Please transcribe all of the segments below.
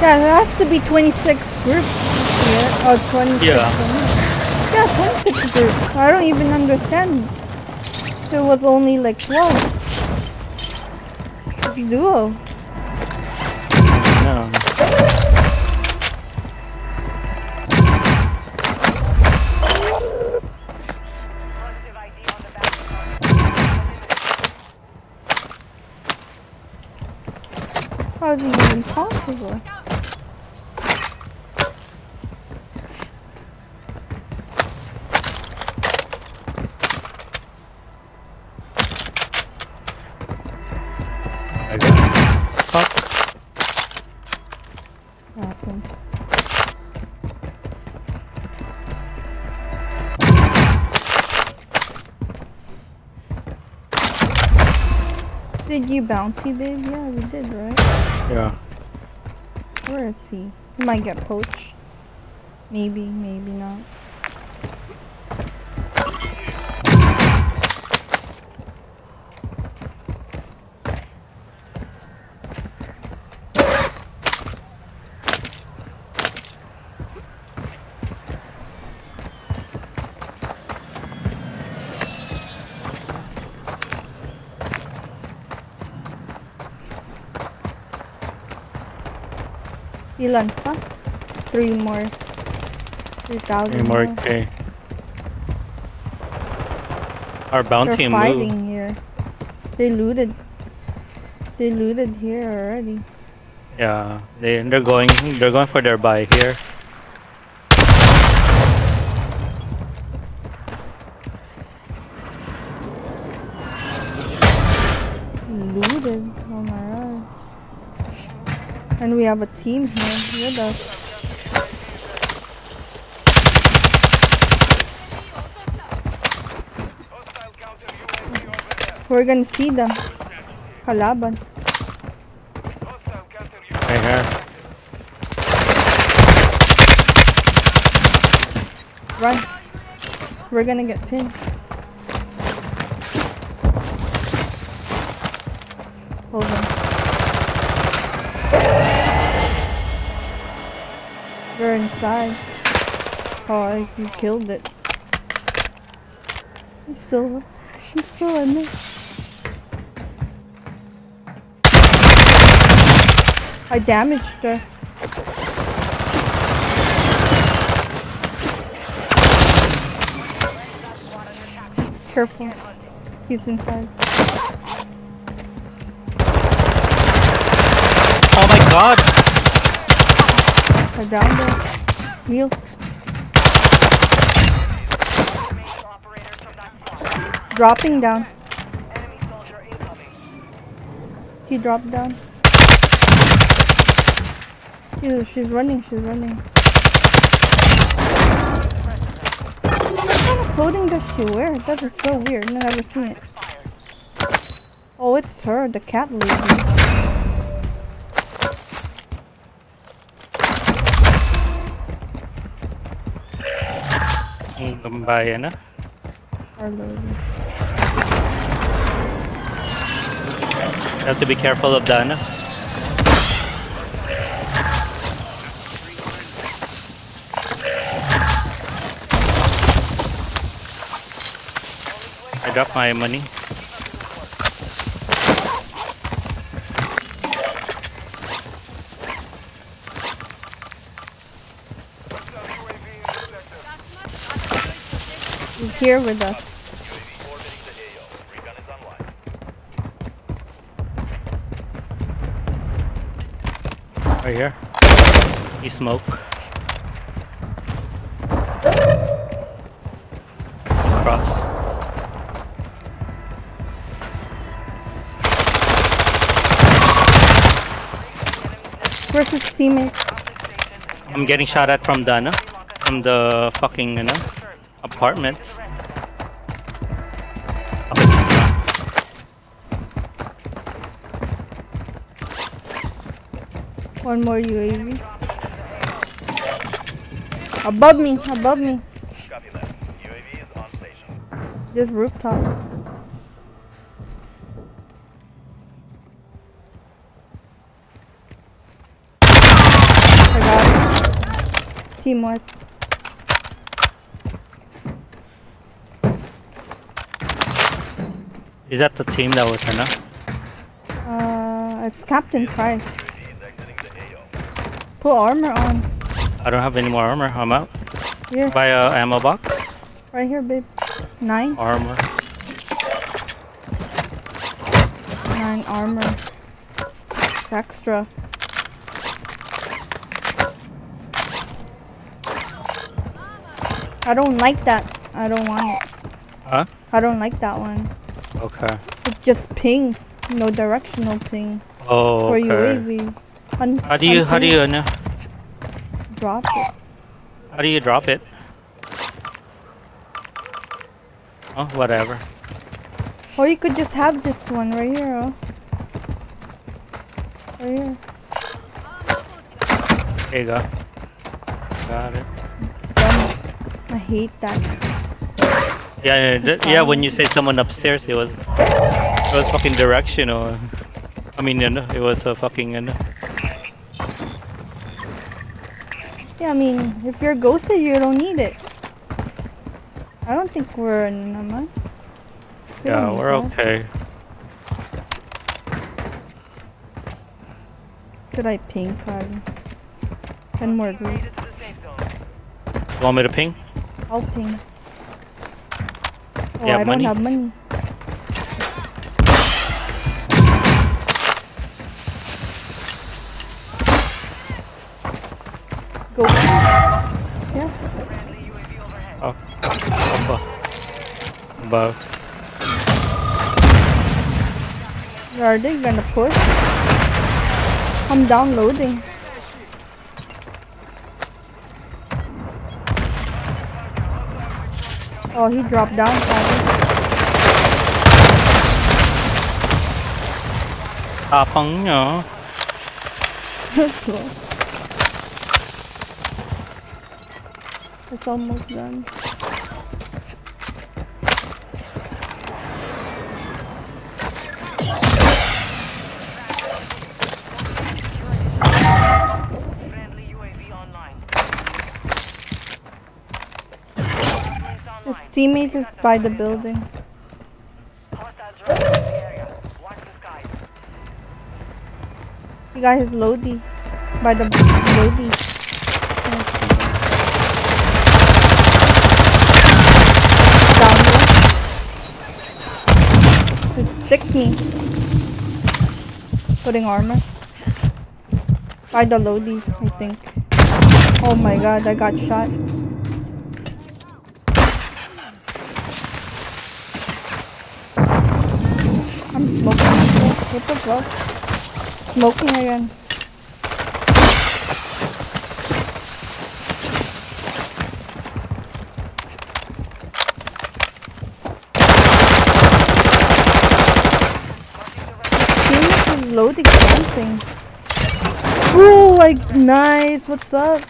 Yeah, there has to be 26 groups here. Oh, 26. Yeah. Yeah, 26 groups. I don't even understand. There was only like 12. It's duo. No. Positive ID on the back. How is it even possible? Did you bouncy, babe? Yeah, we did, right? Yeah. Where is he? He might get poached. Maybe, maybe not. Ilan pa? Three more. 3,000 Three more K. Our bounty They're moved. fighting here. They looted. They looted here already. Yeah, they they're going they're going for their buy here. Looted. Oh my god. And we have a team here with us. Hostile counter UAV over there. We're gonna see them. Kalaban. Hostile counter UAV. Right here. Run. We're gonna get pinned. Hold on. Inside. Oh, you killed it. He's still, he's still in there. I damaged her. Careful. He's inside. Oh my god! I downed her. Squad. Dropping down. He dropped down. Ew, she's running, she's running. What kind of clothing does she wear? That is so weird. I've never seen it. Oh, it's her, the cat lady. Ang gambayan na. You have to be careful of ano. I dropped my money. Here with us. UAV orbiting the AO. Recon is online. Right here. He smoke. Cross. Where's his teammate? I'm getting shot at from the ano, from the fucking ano, apartment. One more UAV. Above me, above me. Copy that. UAV is on station. This rooftop. Team what? Is that the team that was ano? Uh, it's Captain Price. Put armor on. I don't have any more armor. I'm out. Here, Buy a ammo box. right here, babe. Nine, Armor. nine armor. It's extra. I don't like that. I don't want it. Huh? I don't like that one. Okay. It just pings. No directional ping. Oh, For okay. UAV. Un- How do you how do you ano? drop it? How do you drop it? Oh, whatever. Or you could just have this one right here. Oh. Right here. There you go. Got it. I hate that. Yeah, th- yeah. When you say someone upstairs, it was it was fucking directional. I mean, you know, it was a fucking. Yeah, I mean, if you're ghosted, you don't need it. I don't think we're in Naman. We yeah, we're that. okay. Should I ping card? Ten more groups. You want me to ping? I'll ping. Oh, have I don't have money. Above. Are they gonna push? I'm downloading. Oh, he dropped down. Tapang nyo. It's almost done. Teammate is by the building. He got his Lodi by the Lodi. Down there. Stick me. Putting armor. By the Lodi, I think. Oh my god, I got shot. What the fuck? Smoking again. Loading something. Ooh, like nice. What's up?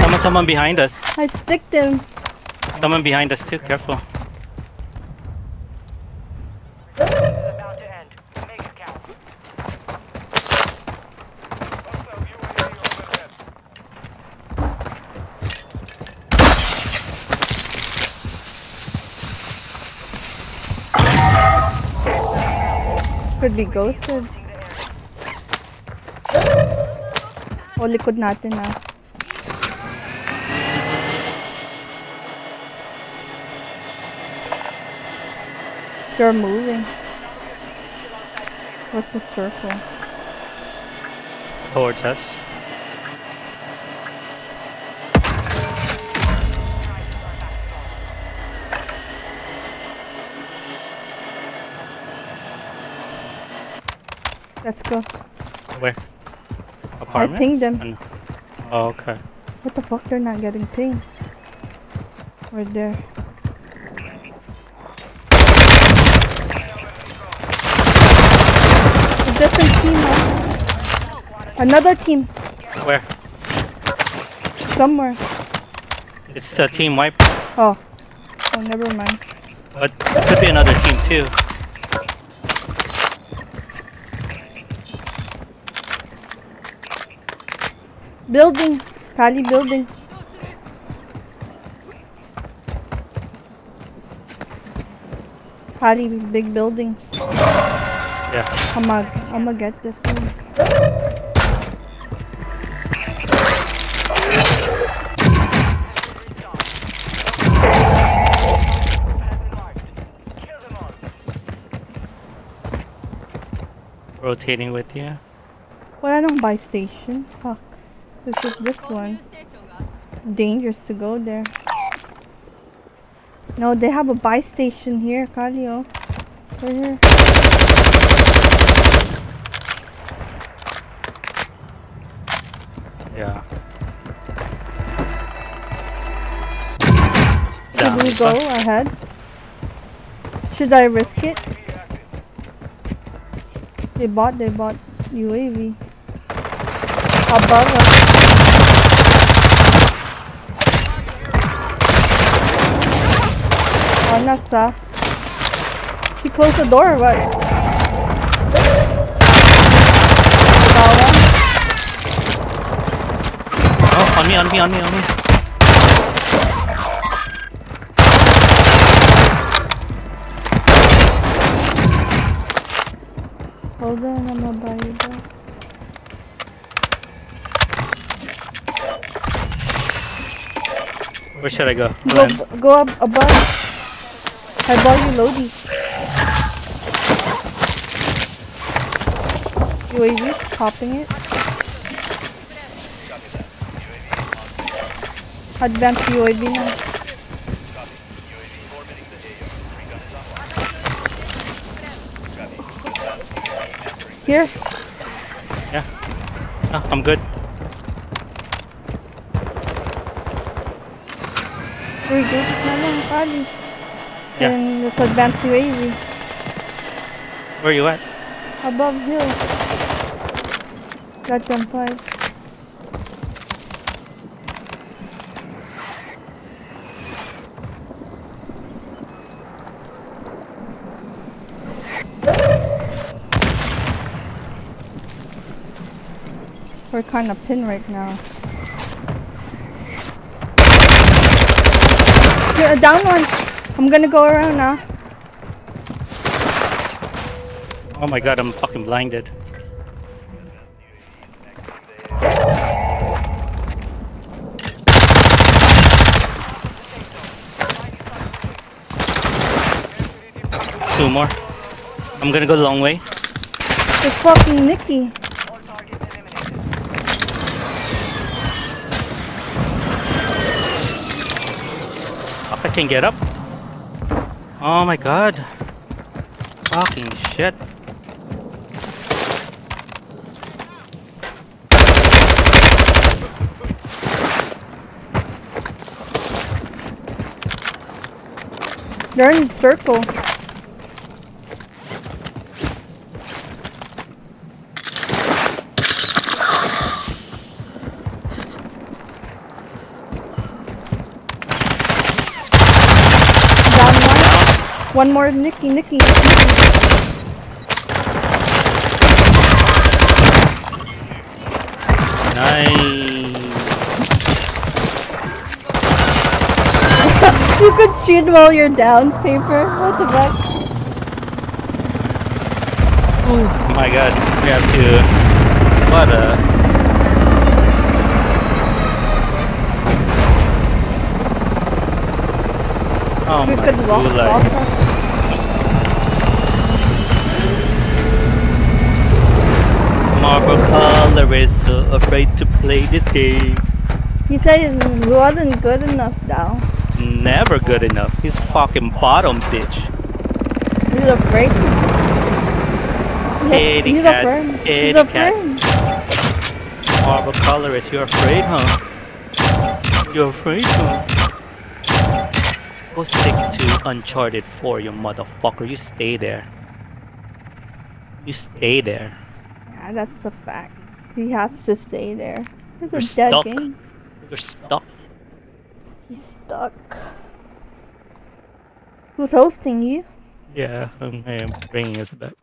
Someone, someone behind us. I sticked him. Someone behind us too. Careful. Could be ghosted. O, likod natin ah. They're moving. What's the circle? Towards us. Let's go. Where? Apartment? I pinged them. Oh, okay. What the fuck? They're not getting pinged. Right there. A different team. huh? Another team. Where? Somewhere. It's the team wipe. Oh. Oh, never mind. But it could be another team too. Building. Kali building. Kali big building. Yeah. I'ma get this one. Rotating with you. Well, I don't buy station. Fuck. This is this one. Dangerous to go there. No, they have a buy station here, Kalio. Right here. Yeah. Should we go ahead? Should I risk it? They bought, they bought UAV. Above us. Oh. She closed the door or what? Oh, on me, on me, on me, on me. Hold on, I'm gonna buy you that. Where should I go? Go, go up above. I bought you Lodi. UAV, popping it. Advanced UAV now. Here, Yeah. Ah, I'm good. Very good. No, no, probably. Yeah. And it's advanced UAV. Where you at? Above hill. Got them five. We're kind of pinned right now. Here, uh, down one. I'm gonna go around now. Oh my god, I'm fucking blinded. Two more. I'm gonna go the long way. It's fucking Nikki. I can't get up. Oh my god. Fucking shit. They're in circle. Down one. More Nikki, Nikki, Nikki. Nice. You could shoot while you're down, paper. What the fuck? Oh my god, we have to. What a. We my could walk, gulag. walk up. Marble Color is so afraid to play this game. He said it wasn't good enough now. Never good enough. He's fucking bottom, bitch. He's afraid. He's, Kitty he's cat, afraid. kitty He's cat. afraid. Marble Color is you're afraid, huh? You're afraid, huh? Go stick to Uncharted 4, you motherfucker. You stay there. You stay there. Yeah, that's a fact. He has to stay there. It's a You're dead stuck. game. You're stuck. He's stuck. Who's hosting you? Yeah, um, I'm, I'm bringing us back.